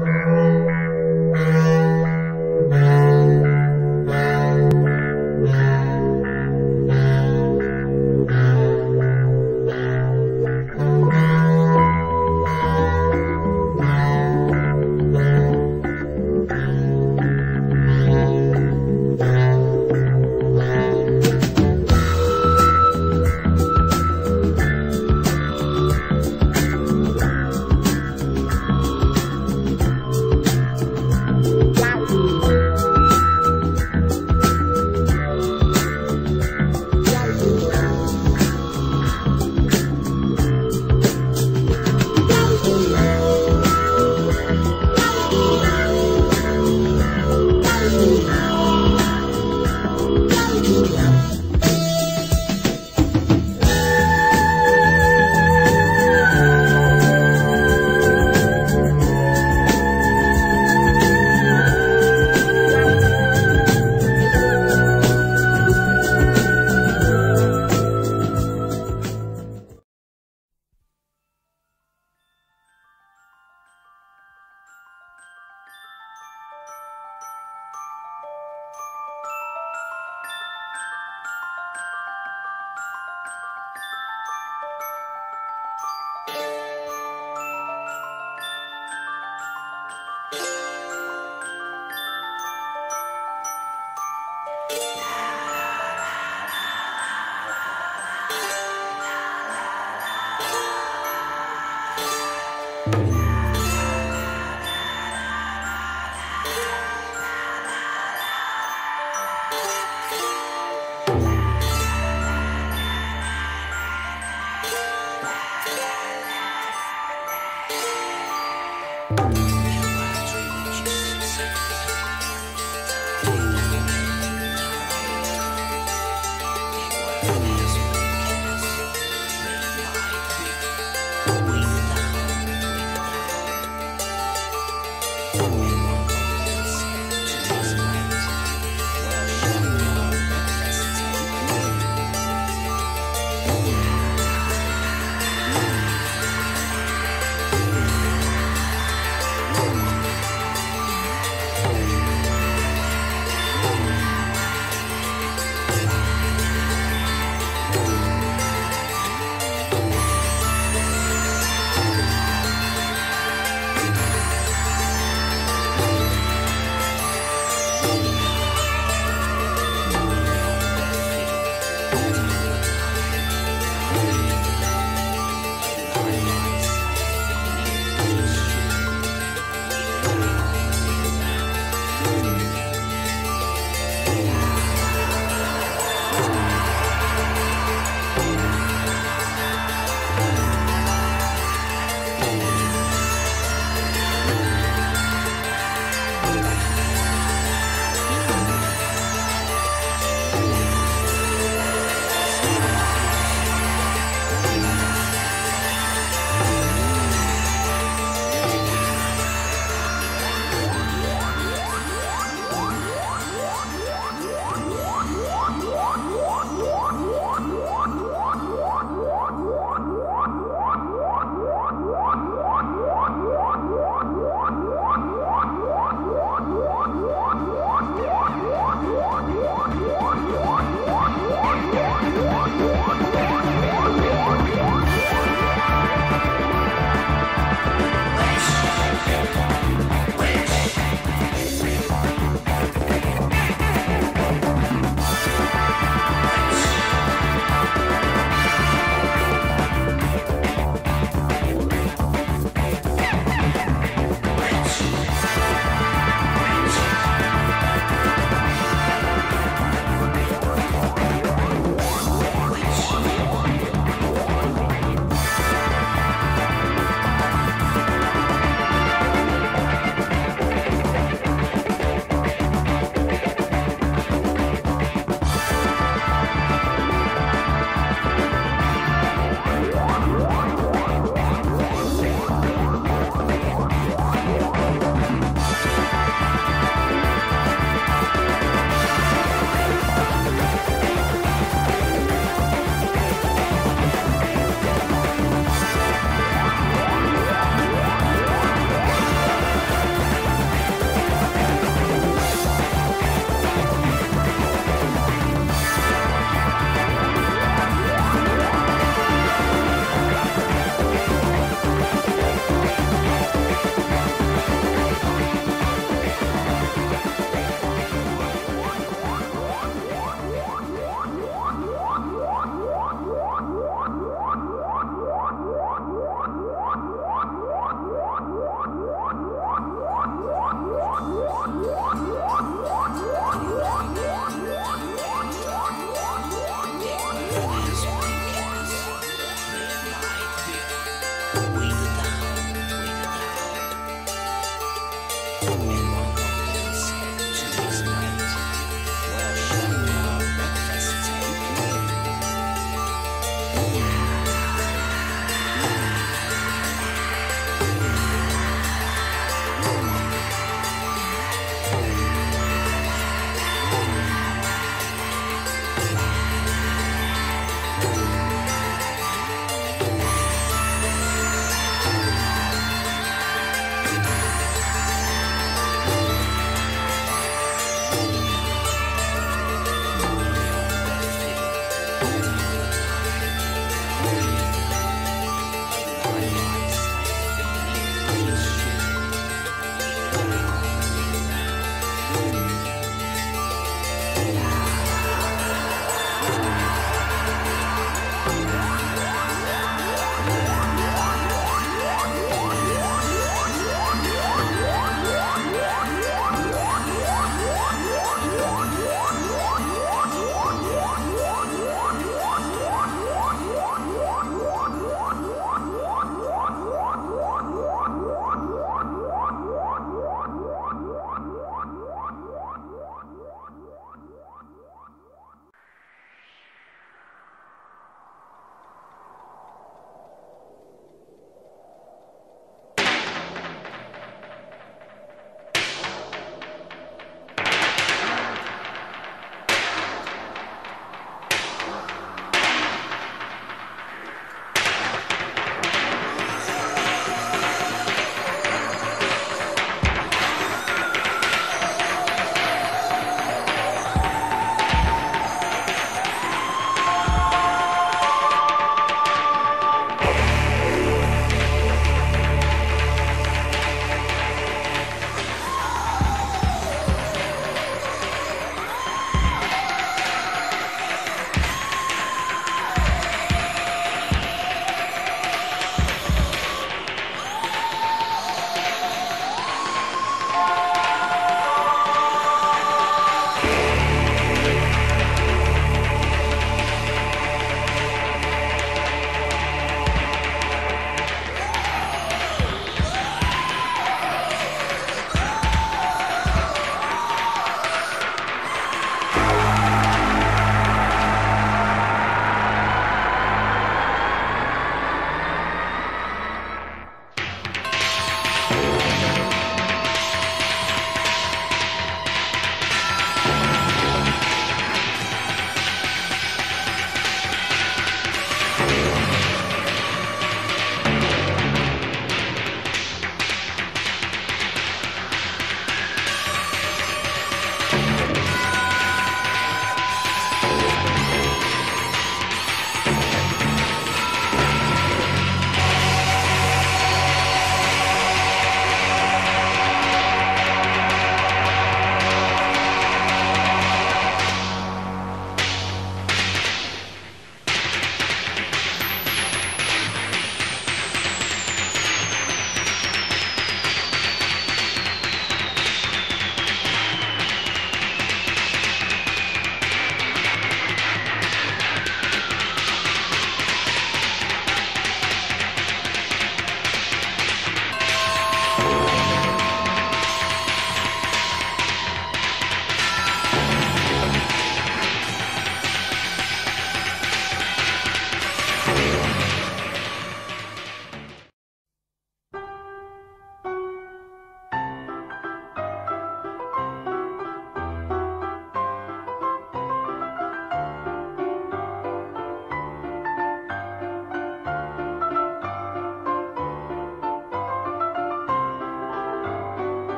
man.